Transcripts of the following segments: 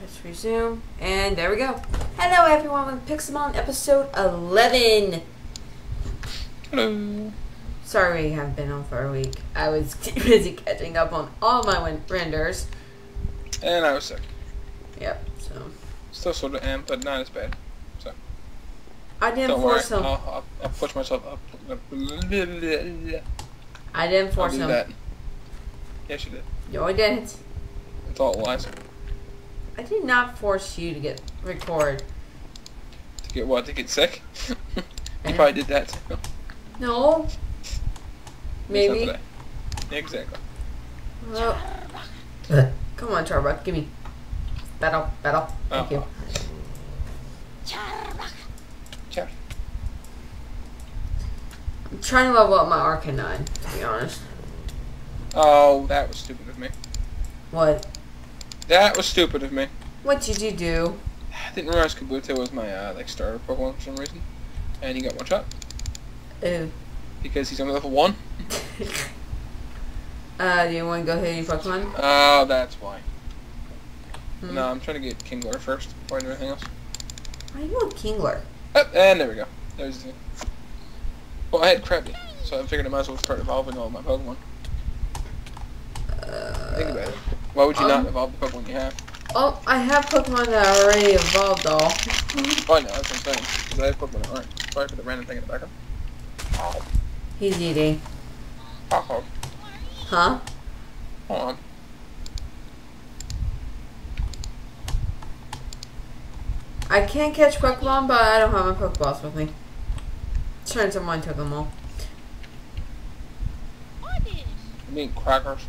Let's resume. And there we go. Hello, everyone, with Pixelmon episode 11. Hello. Sorry we haven't been on for a week. I was busy catching up on all my renders. And I was sick. Yep, so. Still sort of am, but not as bad. So. I didn't Don't worry. force him. I'll, I'll, I'll push myself up. I didn't I'll force do him. that. Yes, you did. No, I didn't. It's all lies. I did not force you to get record. To get what? To get sick? you Yeah. probably did that. too. No. Maybe. Exactly. Well, eh. come on, Charbuck, give me. Battle, battle. Thank you. Ciao. I'm trying to level up my Arcanine, to be honest. Oh, that was stupid of me. What? That was stupid of me. What did you do? I didn't realize Kabuto was my uh, like starter Pokemon for some reason, and he got one shot Ew. because he's only level one. uh, do you want to go hit your Pokemon? Oh, that's why. Hmm. No, I'm trying to get Kingler first before I do anything else. Why do you want Kingler? Oh, and there we go. There's the. Well, I had Krabby, so I figured I might as well start evolving all my Pokemon. Uh, Think about it. Why would you not um, evolve the Pokemon you have? Oh, I have Pokemon that already evolved though. Oh, I know, that's what I'm saying. Because I have Pokemon that aren't. Sorry for the random thing in the background. He's eating. Oh, Huh? hold on. I can't catch Pokemon, but I don't have my Pokeballs with me. Turns someone took them all. I mean, crackers.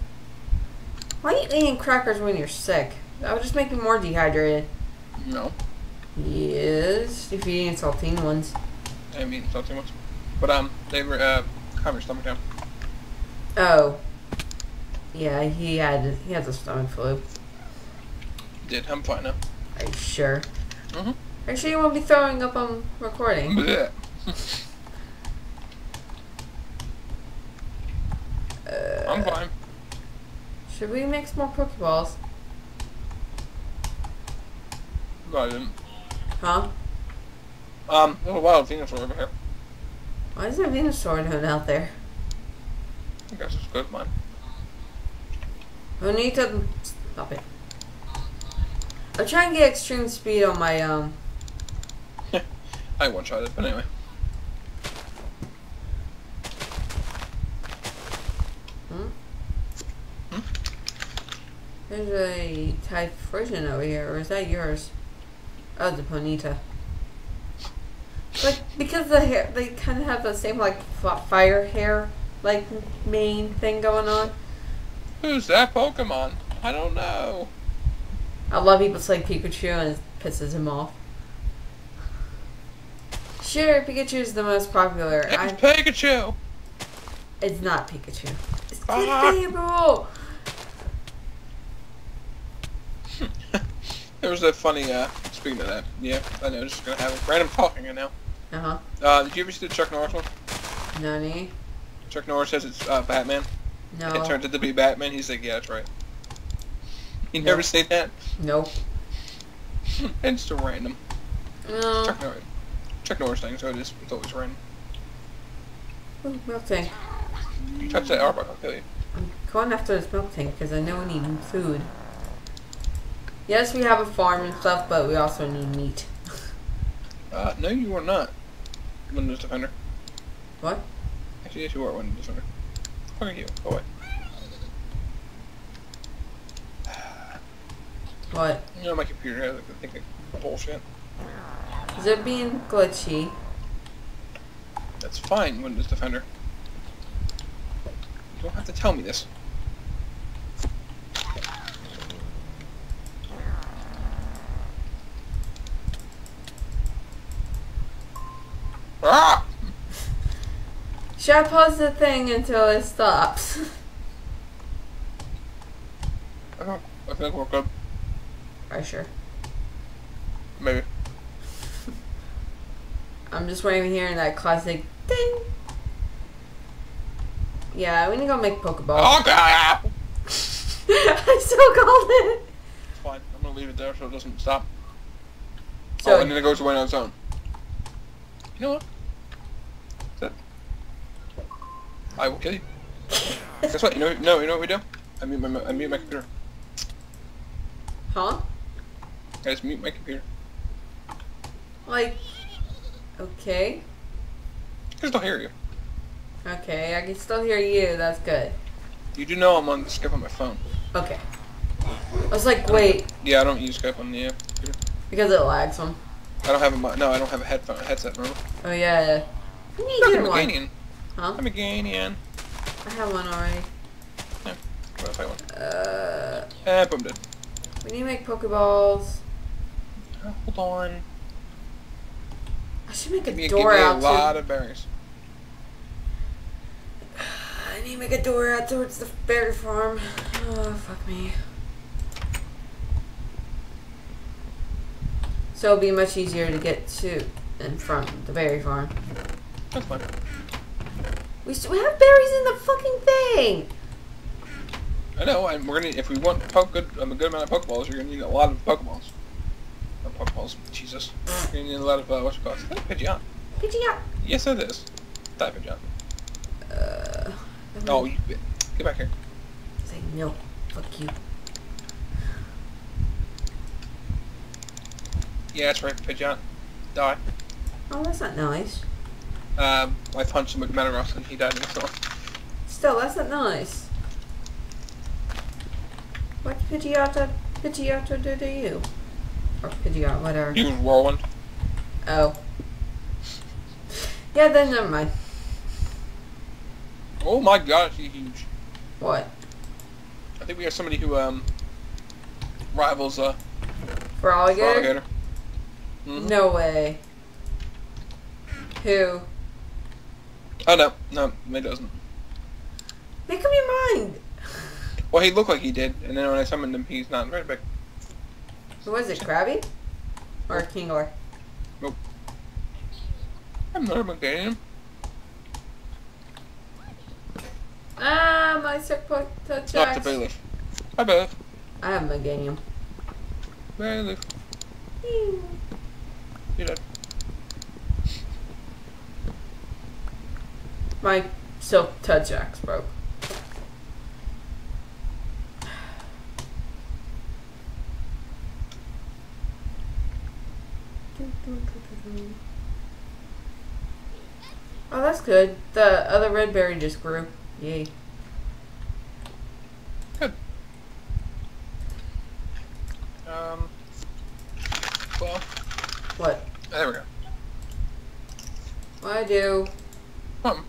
Why are you eating crackers when you're sick? That would just make you more dehydrated. No, Yes, if you're eating saltine ones. I haven't eaten salty ones. But, um, they were, uh, calm your stomach down. Oh. Yeah, he had he has a stomach flu. Did. I'm fine now. Are you sure? Mhm. Are you sure you won't be throwing up on recording? Blech. Uh, I'm fine. Should we mix more Pokeballs? No, I didn't. Huh? Um, there's a wild Venusaur over here. Why is there Venusaur doing out there? I guess it's good, mine. We need to stop it. I'm trying to get extreme speed on my um. I one-shot it, but anyway. There's a type version over here, or is that yours? Oh, the Ponyta. Like because the hair, they kind of have the same like fire hair like mane thing going on. Who's that Pokemon? I don't know. A lot of people say Pikachu and it pisses him off. Sure, Pikachu is the most popular. It's I, Pikachu! it's not Pikachu. It's Ah. Clefable! there was a funny, uh, speaking of that, yeah, I know, just gonna have a random talking right now. Uh huh. Uh, did you ever see the Chuck Norris one? Nani? Chuck Norris says it's, uh, Batman. No. It turns out to be Batman. He's like, yeah, that's right. You Nope. never say that? Nope. it's a random. No. Chuck Norris. Chuck Norris thing, so it is, it's always random. Ooh, Miltank. You touch that Arbok, I'll kill you. I'm going after this Miltank because I know we need food. Yes, we have a farm and stuff, but we also need meat. Uh, no, you are not. Windows Defender. What? Actually, yes, you are Windows Defender. Fuck you. Go away. What? You know, my computer has, like, I think, like, bullshit. Is it being glitchy? That's fine, Windows Defender. You don't have to tell me this. Ah! Should I pause the thing until it stops? I don't. I think we're good. Are you sure? Maybe. I'm just waiting hearing that classic ding. Yeah, we need to go make Pokeballs. Oh god! I still called it. Fine. I'm gonna leave it there so it doesn't stop. So oh, and then it goes away on its own. You know what? That's it. I will kill you. Guess what? You know, no, you know what we do? I mute my, I mute my computer. huh? I just mute my computer. Like, okay, I can still hear you. okay, I can still hear you. That's good. You do know I'm on Skype on my phone. Okay. I was like, wait, Yeah, I don't use Skype on the uh, computer. because it lags them. I don't have a no. I don't have a headphone headset. Remember? Oh yeah. You need I'm a get one. Ganian. Huh? I'm a Ganian. I have one already. Yeah. What if I want? Uh, Eh, boom dead. we need to make Pokeballs. Uh, hold on. I should make a Give me, door give me a out lot to. of berries. I need to make a door out towards the berry farm. Oh fuck me. So it'll be much easier to get to and from the berry farm. That's fine. We still have berries in the fucking thing. I know, and we're gonna if we want poke good, um, a good amount of Pokeballs, you're gonna need a lot of Pokeballs. Not Pokeballs, Jesus. You're gonna need a lot of uh, what's it called? Is that a Pidgeot? Pidgeot. Yes, it is. That Pidgeot. Uh. Oh, you get back here. Say no. Fuck you. Yeah, that's right, Pidgeot. Die. Oh, that's not nice. Um, I punched him with Metagross and he died himself. Still, that's not nice. What Pidgeotto, Pidgeotto do to you? Or Pidgeot, whatever. He was rolling. Oh. Yeah, then never mind. Oh my god, he's huge. What? I think we have somebody who um rivals uh Feraligatr? Mhm. No way. Who? Oh no, no, he doesn't. Make up your mind. Well, he looked like he did, and then when I summoned him, he's not right back. Who was it, Krabby? Or Kingler? I'm not a Meganium. Ah, my put touch Not the Bayleef. Hi, Bayleef. I have Meganium. Bayleef. You dead. My silk touch axe broke. Oh, that's good. The other red berry just grew. Yay. Um. Well, What? There we go. What I do? Um,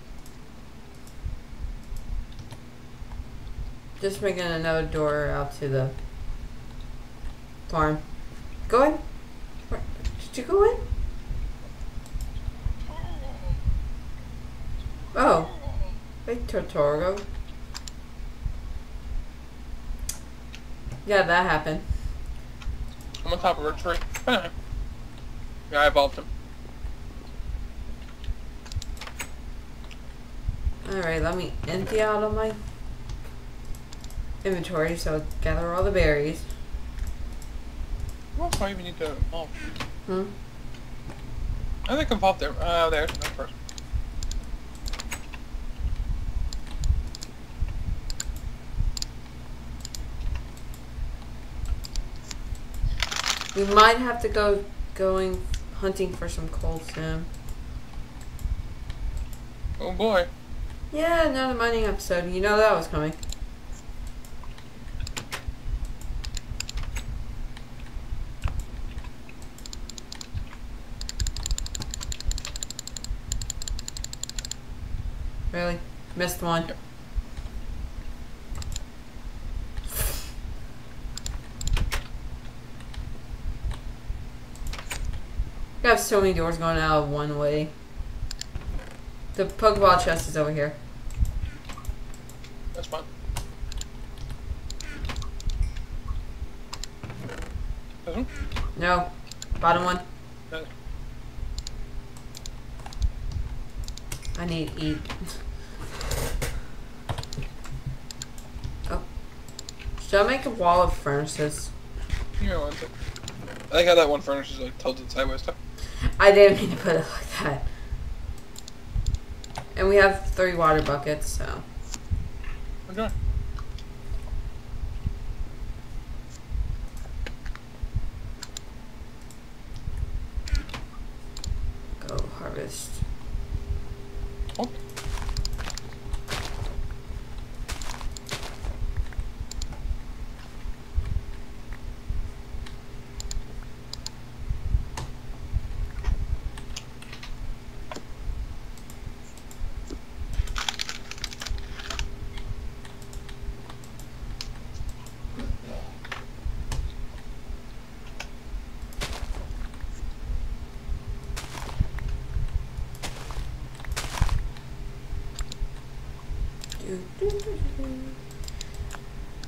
Just making another door out to the farm. Go in. Did you go in? Oh. Hey, Tortorgo. Yeah, that happened. I'm on top of a tree. Yeah, I evolved him. Alright, let me empty out of my inventory so gather all the berries. Do I even need to evolve? Hmm? I think I evolved there. Uh, there's no first. We might have to go going hunting for some coal soon. Oh boy. Yeah, another mining episode. You know that was coming. Really? Missed one. Yep. I have so many doors going out of one way. The Pokeball chest is over here. That's fine. This one? No. Bottom one. No. I need to eat. oh. Should I make a wall of furnaces? You might want to. I like how that one furnace is like tilted sideways too. I didn't mean to put it like that. And we have three water buckets, so. Okay. Go harvest. Oh.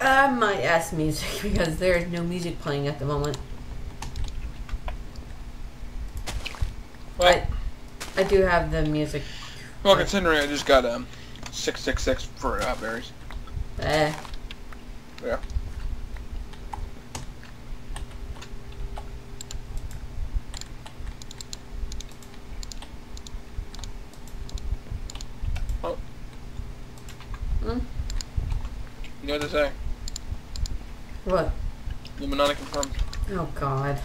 I might ask music because there's no music playing at the moment. Well, I do have the music. well, considering I just got um six six six for uh, berries. Eh. Yeah. Oh. Hmm? You know what they say? What? Confirmed. Oh God.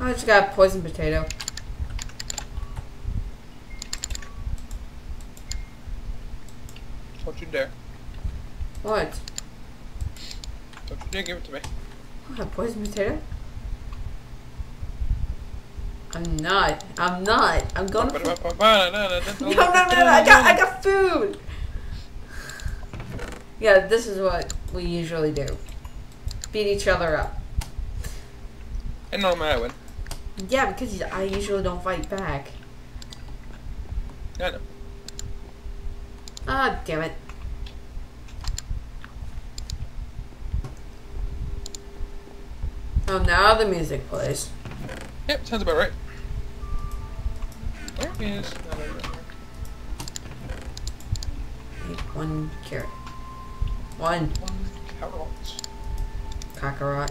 I just got a poison potato. Don't you dare. What? Don't you dare give it to me. What, a poison potato? I'm not. I'm not. I'm going to. No, no, no, no! I got, I got food. Yeah, this is what we usually do. Beat each other up. And normally I win. Yeah, because I usually don't fight back. I know. Ah, damn it. Oh, now the music plays. Yep, sounds about right. Where is... One carrot. One One carrot. kakarot.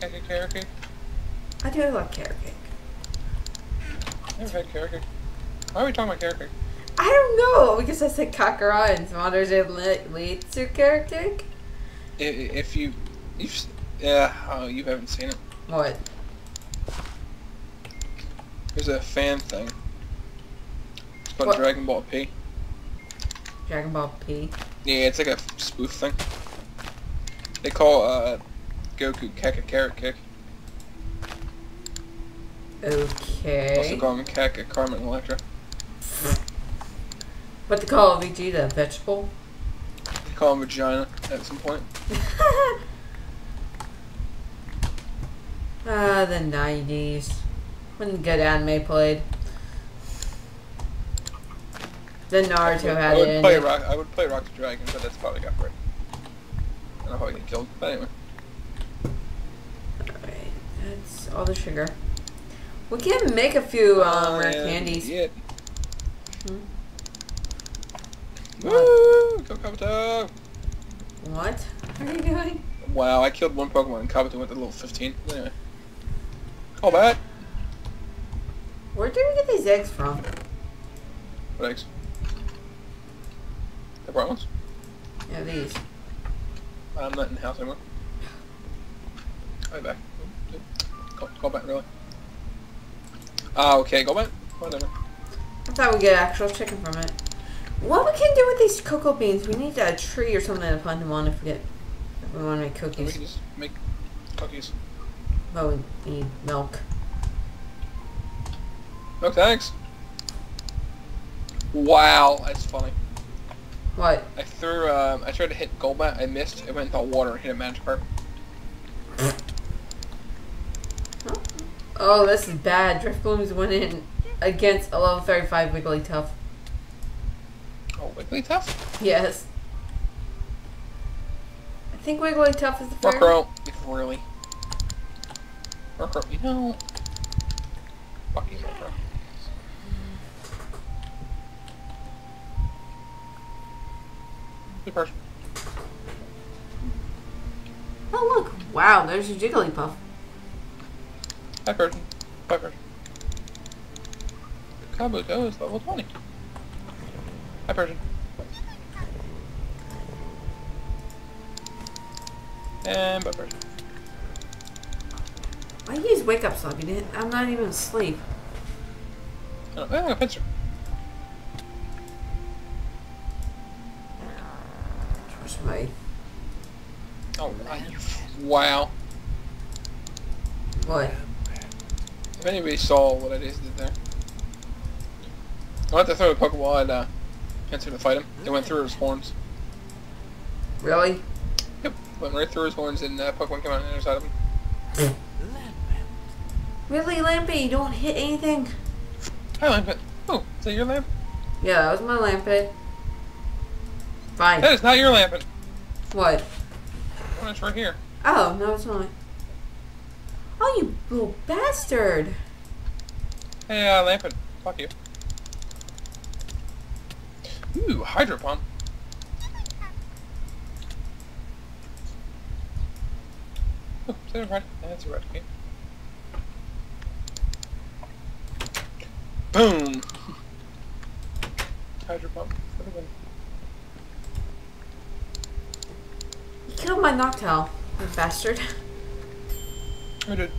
Carrot carrot cake. I do like carrot cake. Never had carrot cake. Why are we talking about carrot cake? I don't know because I said kakarot and Smothers it le- leads to carrot cake. I- i- If you... You've... Yeah, oh, you haven't seen it. What? There's a fan thing. It's called What? Dragon Ball P. Dragon Ball P. Yeah, it's like a spoof thing. They call uh, Goku Keka Carrot Kick. Okay. Also call him Keka Carmen Electra. What to call Vegeta? Vegetable? They call him Vagina at some point. ah, the 90s. When good anime played. The Naruto I had would it play in it. Rock. I would play Rock the Dragon, but that's probably got right. I don't know how I get killed. But anyway, Alright, that's all the sugar. We can make a few um, rare And candies. Yeah. Hmm? Woo! Go Kabuto! What are you doing? Wow, I killed one Pokemon and Kabuto went to level 15. Anyway. Call back. Where did we get these eggs from? What eggs? The brown ones? Yeah, these. I'm not in the house anymore. I'll back. Call back, really. Ah, okay, go back. Whatever. I thought we'd get actual chicken from it. What we can do with these cocoa beans? We need a tree or something to plant them on if we get if we want to make we cookies. can just make cookies. But we need milk. No thanks. Wow, that's funny. What? I threw, um, I tried to hit Golbat, I missed, it went into water and hit a Magikarp. Oh, this is bad. Drift Blooms went in against a level 35 Wigglytuff. Oh, Wigglytuff? Yes. I think Wigglytuff is the first. Murkrow, if really. Murkrow, you know. Fuck you, Murkrow. Good person. Oh look! Wow, there's a Jigglypuff. Hi person. Hi person. Kabuto is level 20. Hi person. And bye person. I use wake up slug. You I'm not even asleep. Oh, I got a Pinsir. Me. Oh, wow. What? If anybody saw what I just did there. I went to throw a Pokeball at uh, Pinsir to fight him. It went through his horns. Really? Yep, went right through his horns and uh, Pokemon came out on the other side of him. Really, Lampy? You don't hit anything? Hi, Lampent. Oh, is that your lamp? Yeah, that was my Lampent. Fine. That is not your Lampent. What? Oh, it's right here. Oh, no, it's not. Oh, you little bastard. Hey, uh, Lampent. Fuck you. Ooh, Hydro Pump. Oh, is that a red? That's a red. Okay. Boom! Hydro Pump. for the win. You killed my Noctowl, you bastard. Who did?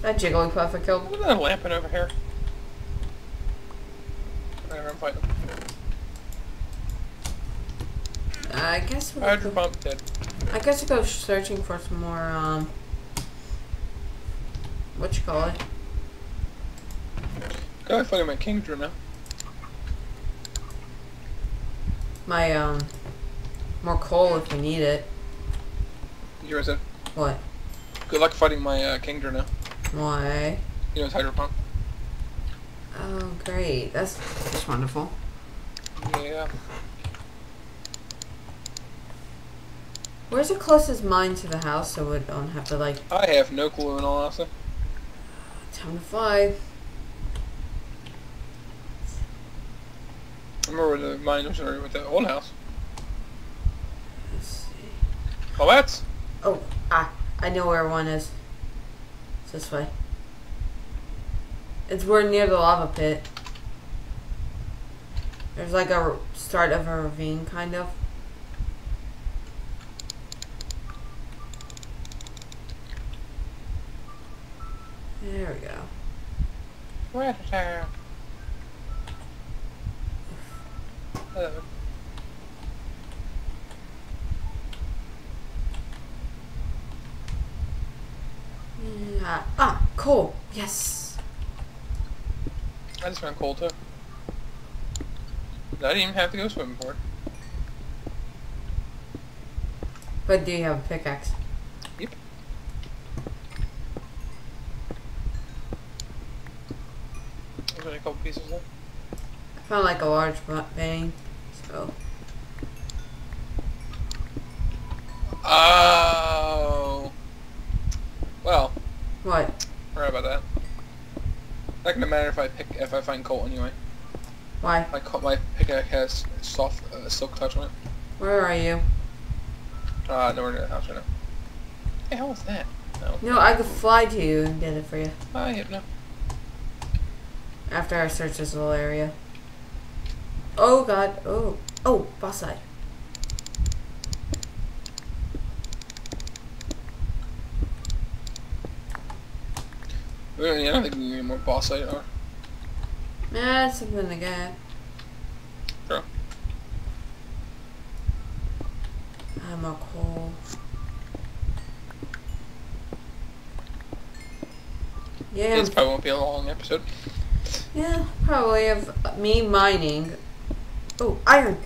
That Jigglypuff I killed. Look at that Lampent over here. Whatever, I'm fighting. I guess we'll Hydro go, Pump dead. I guess we'll go searching for some more, um... What you call it? Go find my Kingdra now. My, um... More coal if we need it. What said? What? Good luck fighting my uh, Kingdra now. Why? You know it's Hydro Pump. Oh, great. That's, that's wonderful. Yeah. Where's the closest mine to the house so we don't have to, like, I have no clue in all honesty. time to fly? I remember where the mine was already with the old house. Let's see. Well, that's Oh, ah, I know where one is. It's this way. It's we're near the lava pit. There's like a start of a ravine, kind of. There we go. Predator. Hello. Yeah. Ah, cool. Yes. I just found coal too. I didn't even have to go swimming for it. But do you have a pickaxe? Yep. There's a couple pieces left. I found like a large vein. So Oh. Well, what? sorry about that. Not gonna matter if I pick if I find coal anyway. Why? My my pickaxe has soft uh, silk touch on it. Where are you? Uh, nowhere near the house right now. Hey, how was that? No. No, I could fly to you and get it for you I have no. after I search this little area. Oh god. Oh. Oh, boss side. Don't, I don't think we need any more boss fight Nah, it's something to get. Sure. I'm a coal. Yeah, This probably won't be a long episode. yeah, probably of me mining. Oh, iron.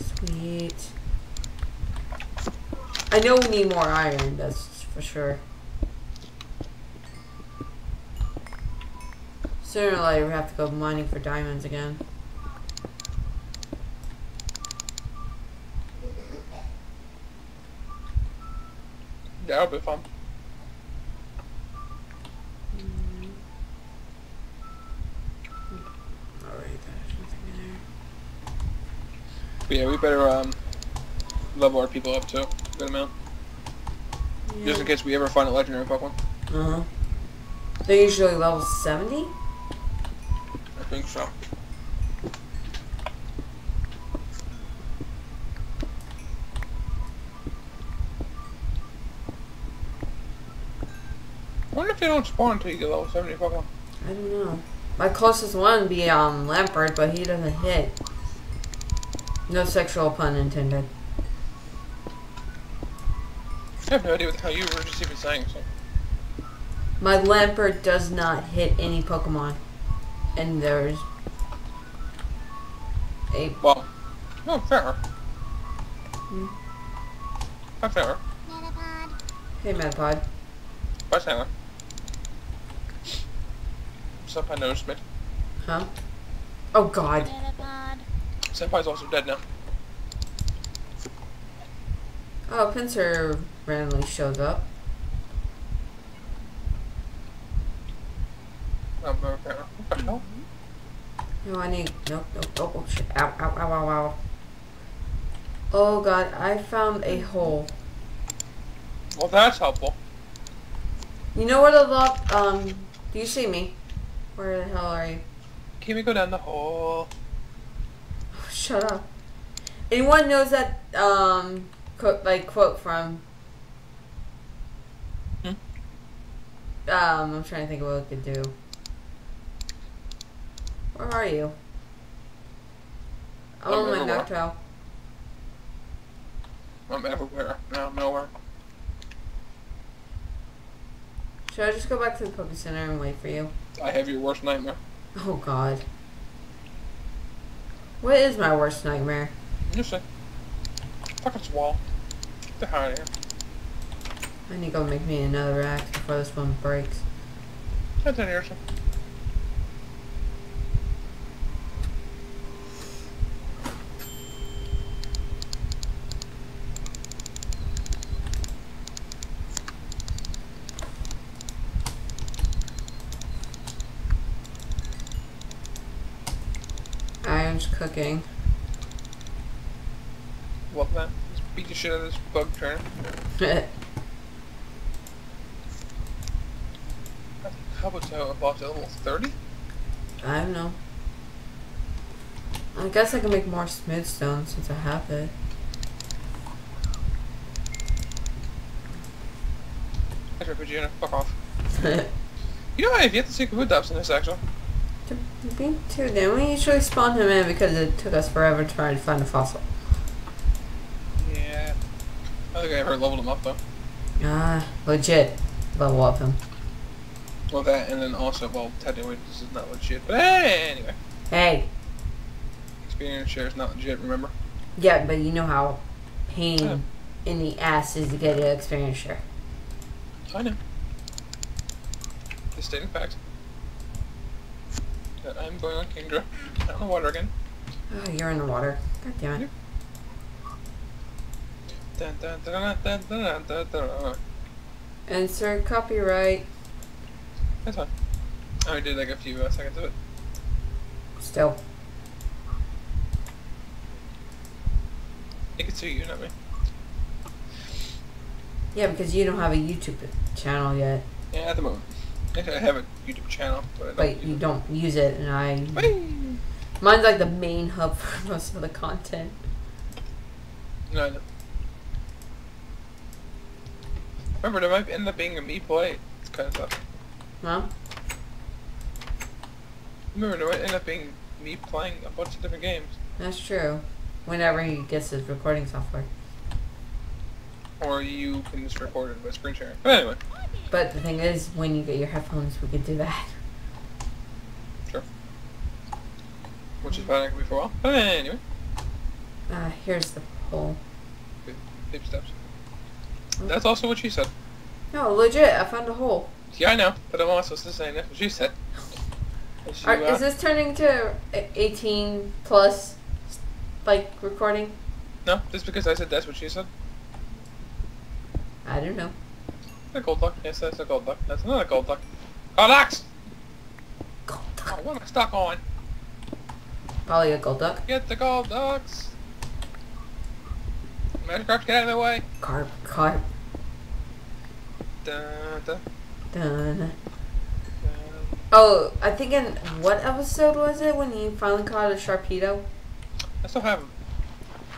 Sweet. I know we need more iron, that's for sure. Sooner or later we have to go mining for diamonds again. That'll be fun. Alright, there's nothing in there. But yeah, we better um level our people up too. Good amount. Just in case we ever find a legendary Pokemon. Uh huh. They're usually level 70? I think so. Wonder if they don't spawn until you get level 70 Pokemon. I don't know. My closest one would be um Lampent, but he doesn't hit. No sexual pun intended. I have no idea what the hell you were just even saying, so. My Lampent does not hit any Pokemon. And there's a Well, no, fair. Hmm. Not fair. Metapod. hey Metapod. Bye, Sailor. Senpai noticed me. Huh? Oh god. Metapod. Senpai's also dead now. Oh, Pinsir randomly shows up. Um, no, fair. What the hell? No, I need. Nope, nope, oh, oh shit. Ow, ow, ow, ow, ow. Oh god, I found a hole. Well, that's helpful. You know where the lock. Um, do you see me? Where the hell are you? Can we go down the hole? Oh, shut up. Anyone knows that um quote like quote from? Hmm? Um, I'm trying to think of what we could do. Where are you? I'm I'm on my. Noctowl. I'm everywhere. No, nowhere. Should I just go back to the Poke Center and wait for you? I have your worst nightmare. Oh God. What is my worst nightmare? You say. Fuck this wall. Get the hell out of here. I need to go make me another axe before this one breaks. Get down here, cooking. That. Let's beat the shit out of this bug turn. How about uh, about level 30? I don't know. I guess I can make more smooth stone since I have it. That's right, Vegeta. Fuck off. You know I have yet to see Kabutops in this actually. Me too. Then we usually spawn him in because it took us forever trying to find a fossil. Yeah. I think I ever leveled him up though. Ah, legit. Level up him. Well, that, and then also, well, technically this is not legit. But hey, anyway. Hey, Experience share is not legit, remember? yeah, but you know how pain Yeah. in the ass is to get an experience share. I know. Just stating fact. I'm going on Kingdra. I'm in the water again. Oh, you're in the water. God damn it. Yeah. Insert copyright. That's fine. I only did like a few uh, seconds of it. Still. It could see you, not me. Yeah, because you don't have a YouTube channel yet. Yeah, at the moment. Actually, I haven't. YouTube channel, but I don't but use you it. don't use it, and I. Mine's like the main hub for most of the content. No, I know. Remember, there might end up being a me play. It's kind of tough. Huh? Remember, there might end up being me playing a bunch of different games. That's true. Whenever he gets his recording software. Or you can just record it by screen sharing. But anyway, But the thing is, when you get your headphones, we can do that. Sure. Which is probably going to be for a while. But anyway, Ah, here's the hole. baby steps. That's also what she said. No, legit, I found a hole. Yeah, I know, but I'm also saying that's what she said. She, Are, uh, is this turning to 18 plus, like, recording? no, just because I said that's what she said. I don't know. A Golduck. Yes, that's a Golduck. That's another Golduck. Gold ducks! Gold Oh, what am I stuck on? Probably oh, a Golduck. Get the Golducks! Magikarp, get out of my way. Carp, carp, da, dun. da. Oh, I think in what episode was it when you finally caught a Sharpedo? I still have him.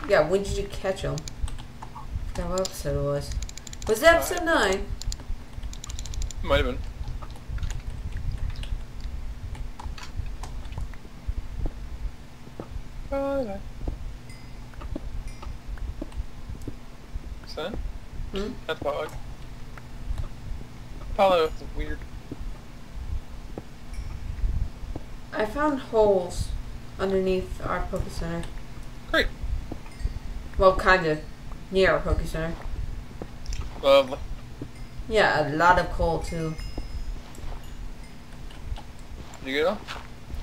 Yeah, when did you catch him? I forgot what episode it was. Was it episode nine? Might have been. Bye. Son? Hmm? That's Apollo. Apollo is weird. I found holes underneath our Poke Center. Great. Well, kind of near our Poke Center. Lovely. Yeah, a lot of coal too. You all?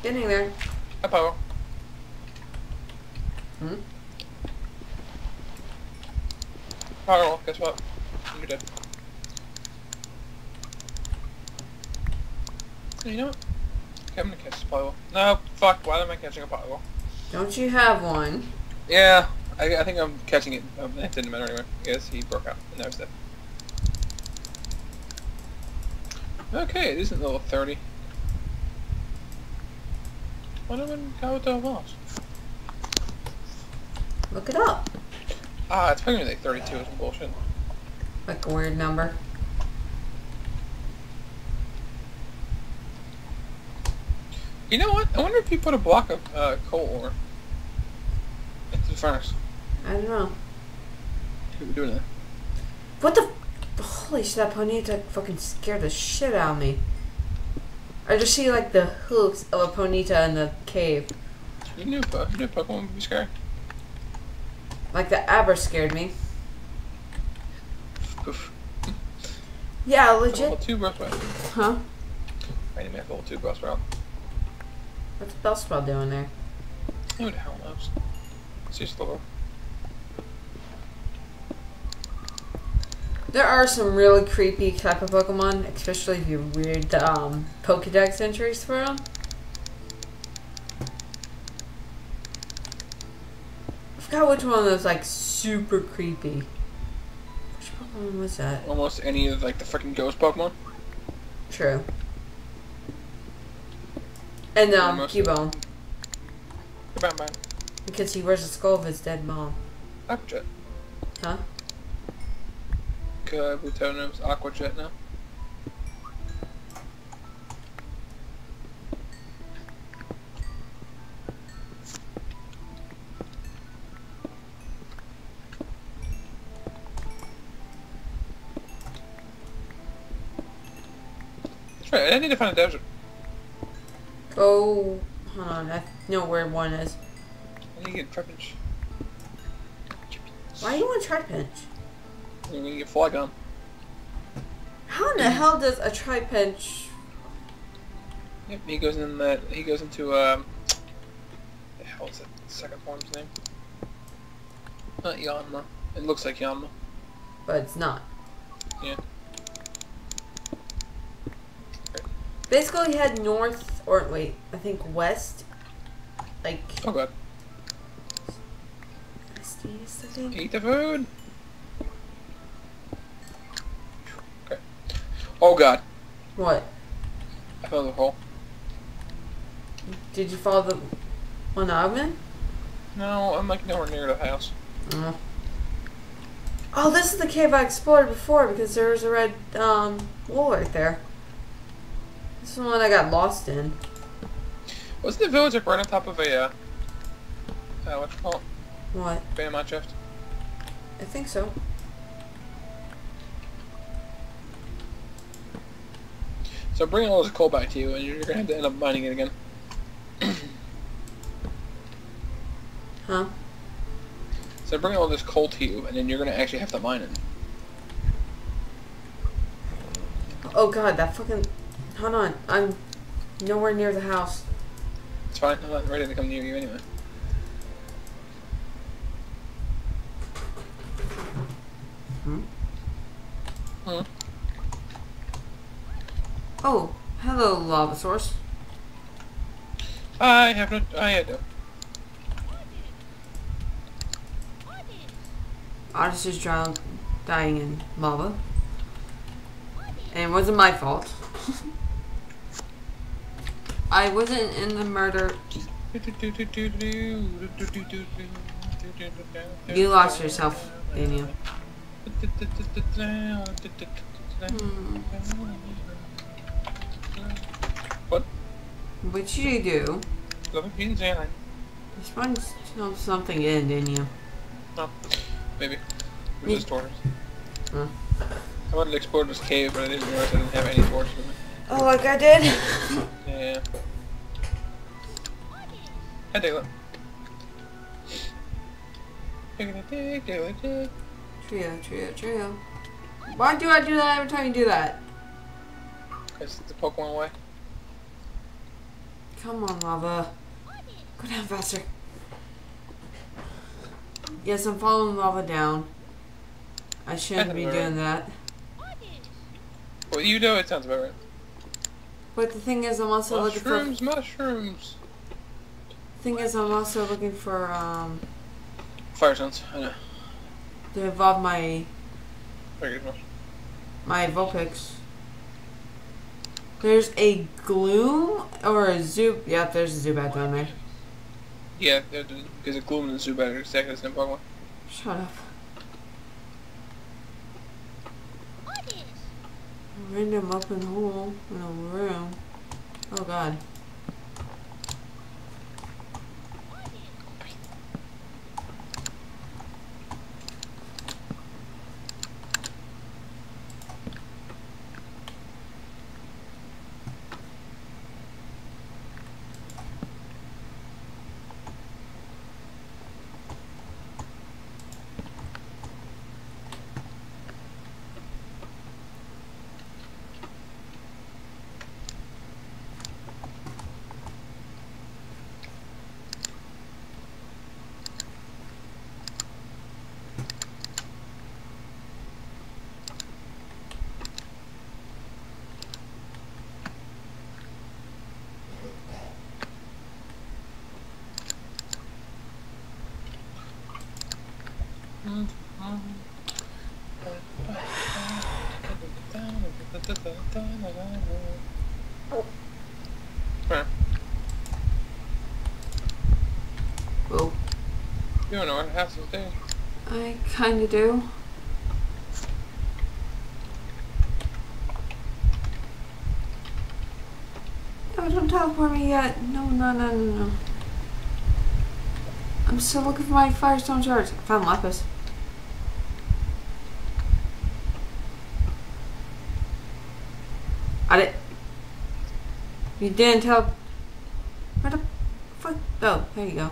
Getting there. Apollo. Hmm? Apollo, guess what? You're dead. You know what? Okay, I'm gonna catch Apollo. No, fuck, why am I catching Apollo? Don't you have one? Yeah, I, I think I'm catching it. Um, it didn't matter anyway. Yes, he broke out. And now he's dead. Okay, it isn't level 30. What am I go to boss? Look it up. Ah, it's probably like 32 or some bullshit. Like a weird number. You know what? I wonder if you put a block of uh, coal ore into the furnace. I don't know. Who doing that? What the? Holy shit! That Ponyta fucking scared the shit out of me. I just see like the hooves of a Ponyta in the cave. You knew, you knew Pokemon would be scary. Like the Aber scared me. Oof. Yeah, Level legit. 2 Breath Route. Huh? I need to make level 2 Breath. What's Bellsprout doing there? Who the hell knows? It's just level. There are some really creepy type of Pokemon, especially if you read the um, Pokedex entries for them. I forgot which one was like super creepy. Which Pokemon was that? Almost any of like the freaking ghost Pokemon. True. And um, Almost. Cubone, because he wears a skull of his dead mom. Jet. Huh? Knows Aqua Jet now. That's right, I need to find a desert. Oh, Hold on, I know where one is. I need to get Trapinch. Why do you want Trapinch? I'm gonna get Flygon. How in the hell does a Trapinch Yep, he goes in that. He goes into um. The hell is that second form's name? Not Yanma. It looks like Yanma. but it's not. Yeah. Basically, he had north, or wait, I think west. Like, Oh god. west-east, I think. Eat the food. Okay. Oh god. What? I found the hole. Did you follow the one Monogman? No, I'm like nowhere near the house. Oh. Oh, this is the cave I explored before because there was a red um, wall right there. This is the one I got lost in. Wasn't the village like right on top of a uh, uh what you call it? What? Band? I think so. So bringing all this coal back to you, and you're gonna have to end up mining it again. Huh? So bring all this coal to you, and then you're gonna actually have to mine it. Oh god, that fucking. Hold on. I'm nowhere near the house. It's fine. I'm not ready to come near you anyway. Hmm? Hmm. Oh, hello, lava source. I have no. I had no. Otis is drowned, dying in lava. And it wasn't my fault. I wasn't in the murder. You lost yourself, Daniel. Hmm. What? Should you do? Love beans and You some- something in, didn't you? No. Maybe. We're just torches. Huh. I wanted to explore this cave, but I didn't realize I didn't have any torches with me. Oh, like I did? Yeah. Hi, Dayla. Trio, trio, trio. Why do I do that every time you do that? Because the Pokemon way. Come on, lava. Go down faster. Yes, I'm following lava down. I shouldn't be doing that. Well, you know it sounds about right. But the thing is, I'm also looking for. Mushrooms, mushrooms. Thing is, I'm also looking for um Fire stones. I know. to evolve my Figured as much. my Vulpix. There's a Gloom or a Zoop. Yep, there's a Zubat down there. Yeah, because a Gloom and Zubat are exactly the same Pokemon. Shut up. Random open hole in a room. Oh god. Where? Oh, You don't know what has to do. I kinda do. No, don't teleport me yet. No, no, no, no, no. I'm still looking for my Firestone shards. I found Lapis. I did. You didn't tell. Where the fuck? Oh, there you go.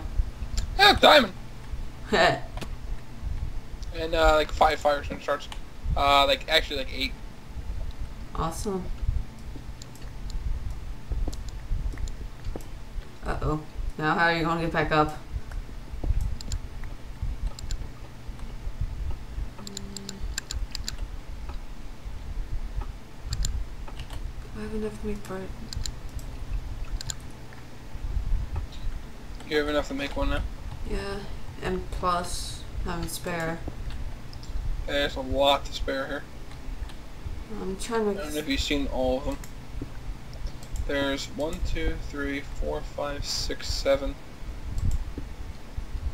Yeah, diamond. And uh, like five Firestone shards. Uh, like actually like eight. awesome. Uh oh. Now how are you gonna get back up? Do I have enough to make bread? You have enough to make one now? Yeah, and plus having spare. There's a lot to spare here. I'm trying to. I don't know if you've seen all of them. There's one, two, three, four, five, six, seven,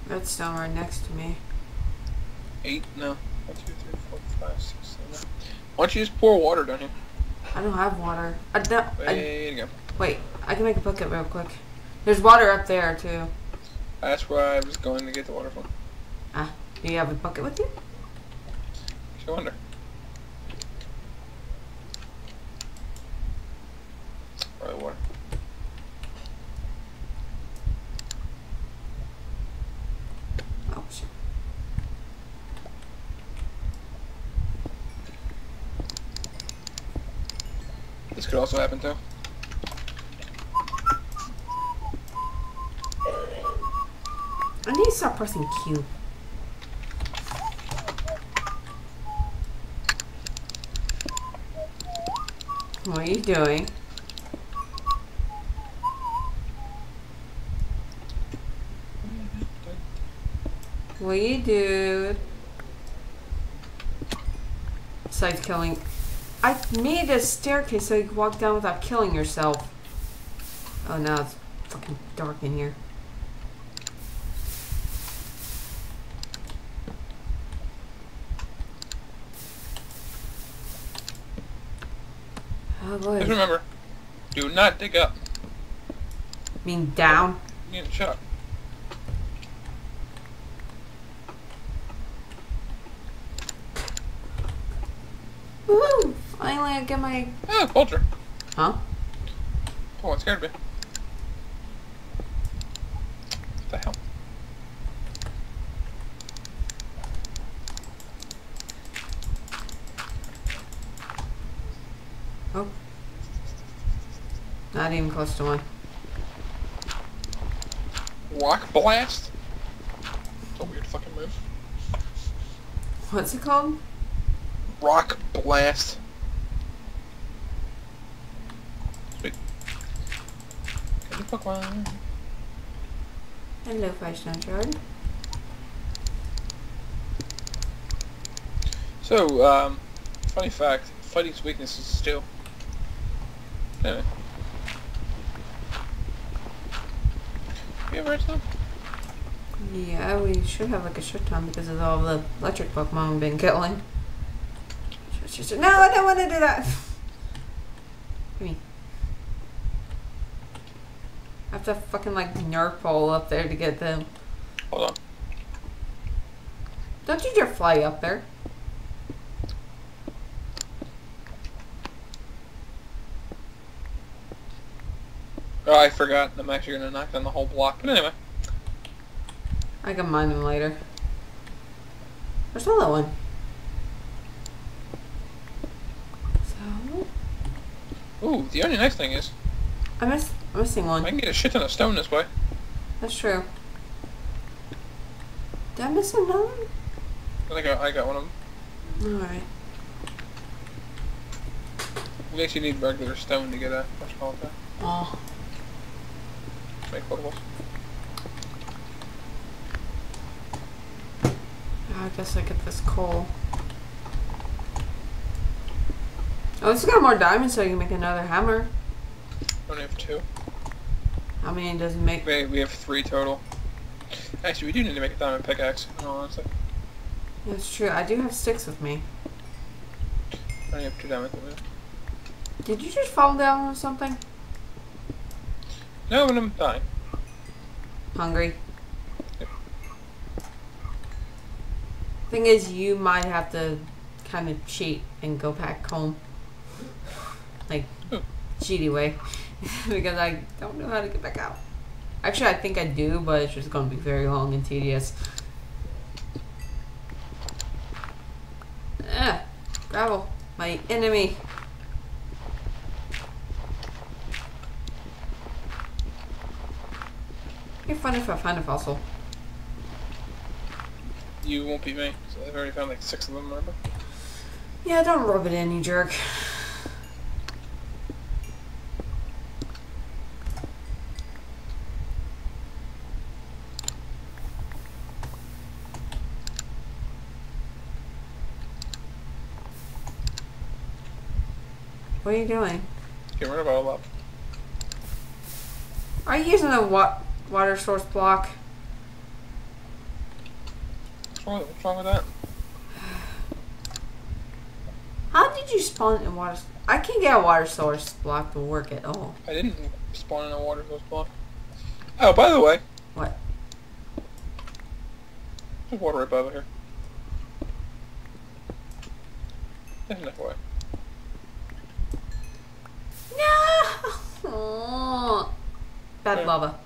Redstone right next to me. eight. No. One, two, three, four, five, six, seven. Why don't you just pour water down here? I don't have water. I don't. I, to go. wait, I can make a bucket real quick. There's water up there too. That's where I was going to get the water from. Ah, Do you have a bucket with you? I wonder. Probably water. Oh shit. This could also happen too. I need to stop pressing Q. What are you doing? What you do? besides killing. I made a staircase so you can walk down without killing yourself. Oh, now it's fucking dark in here. Oh. Just remember, do not dig up. mean down? You need shut up. Woohoo! Finally, I get my. Ah, vulture. Huh? Oh, it scared me. What the hell? Oh. Not even close to one. Rock blast? A weird fucking move. What's it called? Rock blast. Sweet. Get the. Hello, Fire Stone Shard. So, um, funny fact, fighting's weakness is steel. Anyway. You ever heard some? Yeah, we should have like a shit ton because of all the electric Pokemon we've been killing. No, I don't want to do that. Give me. I have to fucking like nerf pole up there to get them. Hold on. Don't you dare fly up there. Oh, I forgot. I'm actually gonna knock down the whole block. But anyway. I can mine them later. There's another one. So, Ooh, the only nice thing is, I miss I'm missing one. I can get a shit ton of stone this way. That's true. Did I miss another one? I think I, I got one of them. Alright. You actually need regular stone to get a, what's it called that? Oh. Make potables. I guess I get this coal. Oh, this has got more diamonds so you can make another hammer. I only have two. How many does it make? We, we have three total. Actually, we do need to make a diamond pickaxe, in all honesty. That's true. I do have sticks with me. I only have two diamonds. with me. Did you just fall down or something? No, but I'm dying. Hungry? Thing is, you might have to kind of cheat and go back home. Like, cheaty way. because I don't know how to get back out. Actually, I think I do, but it's just going to be very long and tedious. Ah, gravel. My enemy. It'd be fun if I find a fossil. You won't beat me. So I've already found like six of them, remember? Yeah, don't rub it in, you jerk. What are you doing? Get rid of all of them. Are you using the wa- water source block? What's wrong, what's wrong with that? How did you spawn in water? I can't get a water source block to work at all. I didn't spawn in a water source block. Oh, by the way. What? There's water right over here. There's enough way. No! Bad Yeah. lava.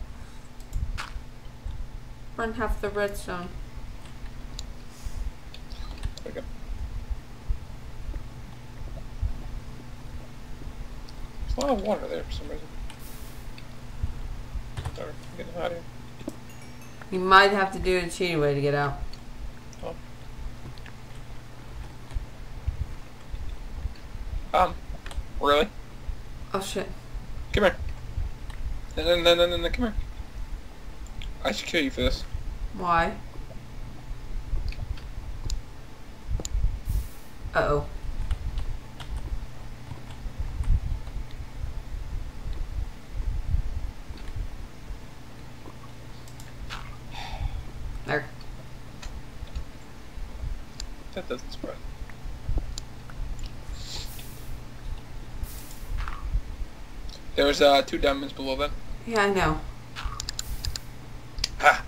Burn half the redstone. Go. There's a lot of water there for some reason. I'm getting of here. You might have to do a cheaty way to get out. Oh. Um, really? Oh shit. Come here. No, no, no, no, no, no, come here. I should kill you for this. Why? Uh-oh. There. That doesn't spread. There's uh, two diamonds below that. Yeah, I know. Ha!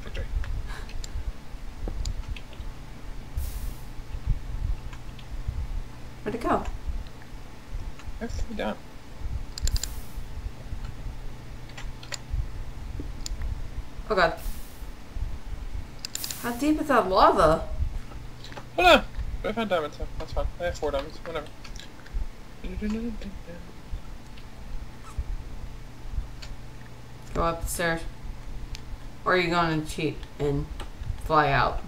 Where'd it go? Three down. Oh god. How deep is that lava? Oh no! But I found diamonds, so that's fine. I have four diamonds, whatever. Go up the stairs. Or are you going to cheat and fly out?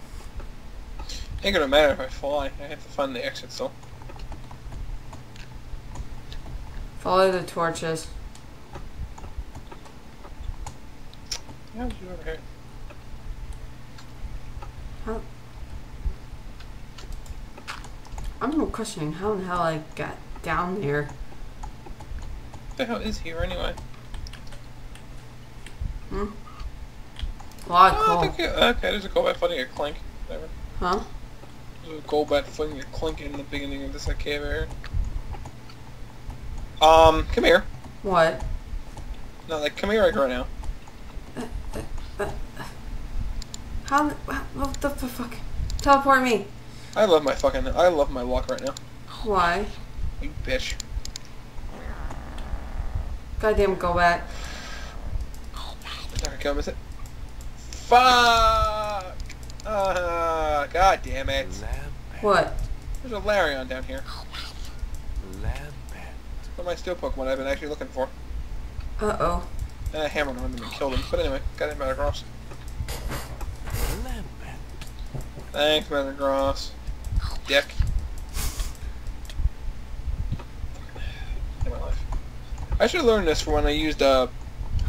Ain't gonna matter if I fly. I have to find the exit still. Follow the torches. How's you over here? How? I'm questioning how in the hell I got down there. What the hell is here anyway? Hmm? A lot of Oh, coal. it, okay, there's a Golbat fighting a Klink. Whatever. Huh? There's a Golbat fighting a Klink in the beginning of this cave area. Um, come here. What? No, like, come here like right now. How? What the f- fuck? Teleport me. I love my fucking, I love my luck right now. Why? You bitch. Goddamn, go back. Not gonna kill him, is it? Fuck! Uh, God damn it. What? There's a Lairon down here. What my steel Pokemon I've been actually looking for. Uh oh. And I hammered him and killed him. But anyway, got him Metagross. Thanks, Metagross. Dick. In my life. I should learn this for when I used uh,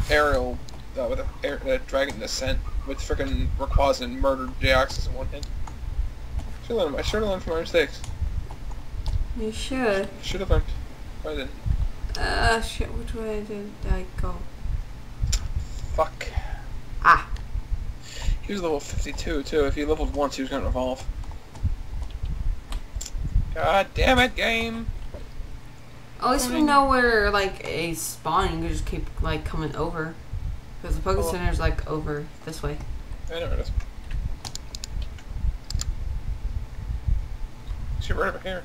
aerial uh, with a air, uh, Dragon Ascent with frickin' Rayquaza and murdered Jayxis in one hit. Should learn. I should have learned from my mistakes. You should. Should have learned. I didn't. Uh, shit. Which way did I go? Fuck. Ah. He was level 52 too. If he leveled once, he was gonna evolve. God damn it, game! At least we know where like a spawn. You can just keep like coming over. Because the Poké Oh. Center's like over this way. I know it is. Should right over here.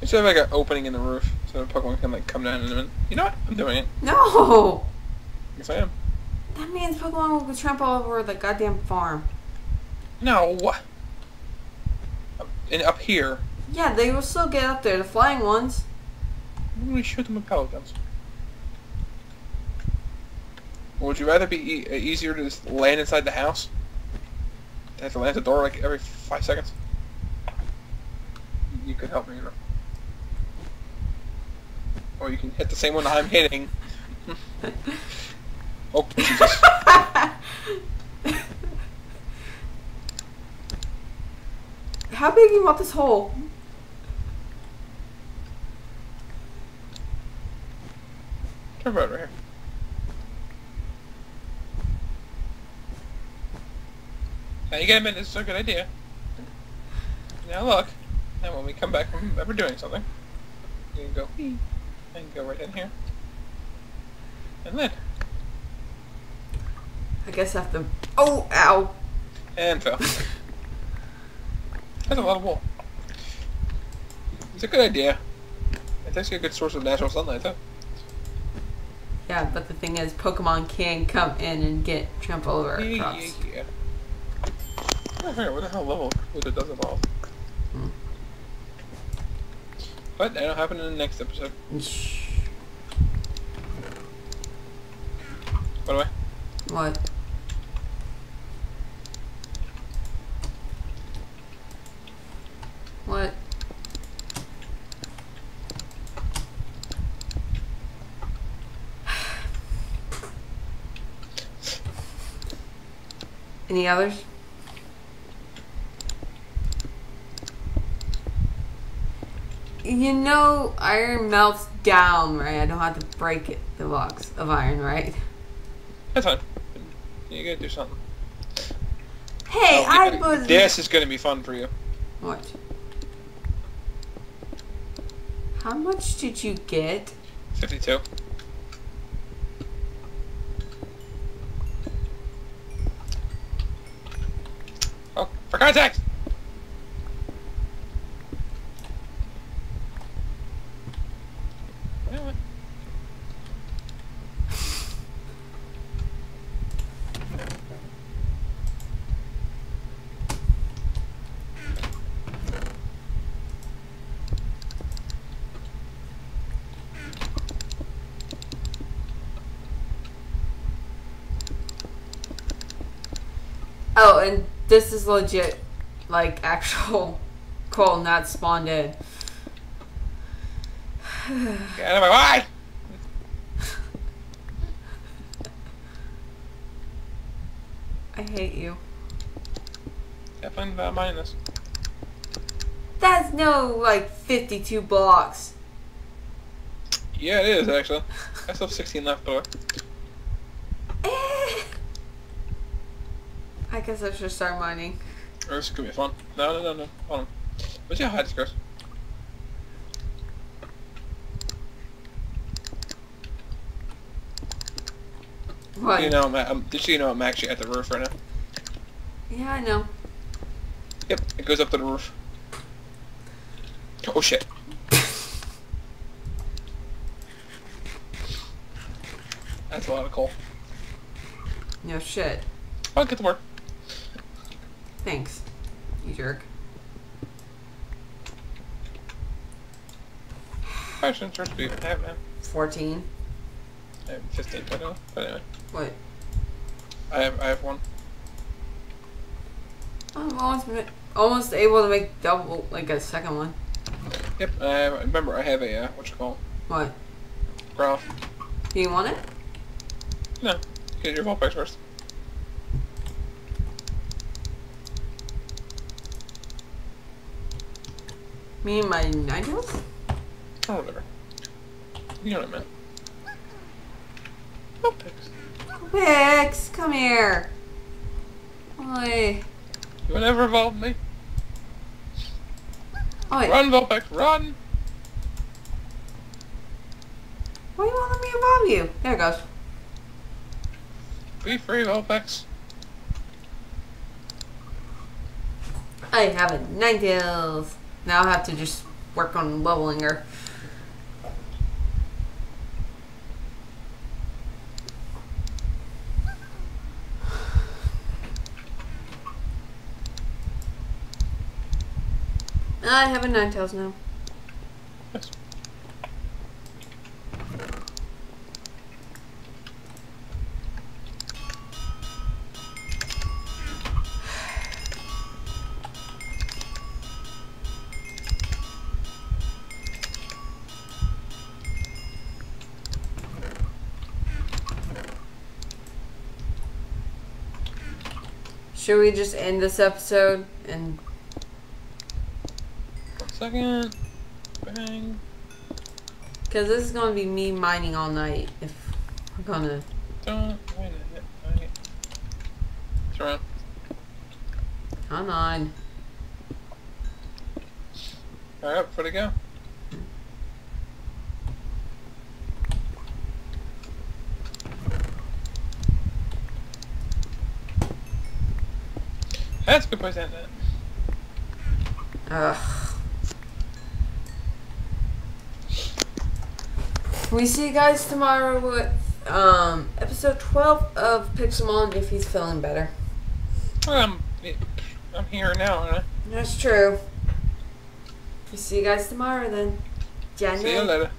We should have like an opening in the roof so the Pokemon can like come down in a minute. You know what? I'm doing it. No. Yes, I am. That means Pokemon will trample over the goddamn farm. No. And up here, Yeah, they will still get up there. The flying ones. we shoot them with pellet guns. Or would you rather be e- uh, easier to just land inside the house? To have to land at the door like every five seconds? You could help me, you know. Or you can hit the same one I'm hitting. oh, Jesus. How big do you want this hole? Turn right over here. Now you get a minute, this is a good idea. Now look, and when we come back from ever doing something, you can go, "Wee," and go right in here. And then, I guess I have to. Oh, ow. and fell. That's a lot of wool. It's a good idea. It's actually a good source of natural sunlight, though. Yeah, but the thing is, Pokemon can come in and get trampled over Yeah, yeah, yeah. Here, what the hell level would it does evolve? Hmm. But that'll happen in the next episode. By the way, What? What? Any others? You know, iron melts down, right? I don't have to break it, the blocks of iron, right? that's fine. You gotta do something. Hey, Oh, I was. This is gonna be fun for you. What? How much did you get? 52. Oh, for contact! You know what? Oh, and this is legit, like actual coal, not spawned in. Get out of my way! I hate you. Fun uh, mining this. That's no like 52 blocks. Yeah, it is actually. I still have 16 left, by the way. Eh. I guess I should start mining. This could be fun. No, no, no, no. Hold on. Let's see how high this goes. What? You know, I'm, I'm, um, just you know, I'm actually at the roof right now. Yeah, I know. Yep, it goes up to the roof. Oh shit. That's a lot of coal. No shit. I'll get to work. Thanks, you jerk. Fashion church be I have now. 14. I have 15, but, uh, but anyway. What? I have, I have one. I'm almost, almost able to make double, like a second one. Yep, I remember I have a, uh, what you call What? Growl. Do you want it? No, get your Vulpix first. Me and my Ninetales? Oh, whatever. You know what I meant. Vulpix. Pix, come here. Oi. You wanna me? Oi. Run, Vulpix, run! Why you want me to let me involve you? There it goes. Be free, Vulpix. I have a Ninetales. Now I have to just work on leveling her. I have a Ninetales now. Should we just end this episode and One second. Bang. because this is gonna be me mining all night if we're gonna Don't. Wait a minute. It's around. come on. Alright, where'd it go? That's a good place to end it. Ugh. We see you guys tomorrow with um, episode 12 of Pixelmon if he's feeling better. Well, I'm, here now, I? That's true. We see you guys tomorrow then. See you January. later.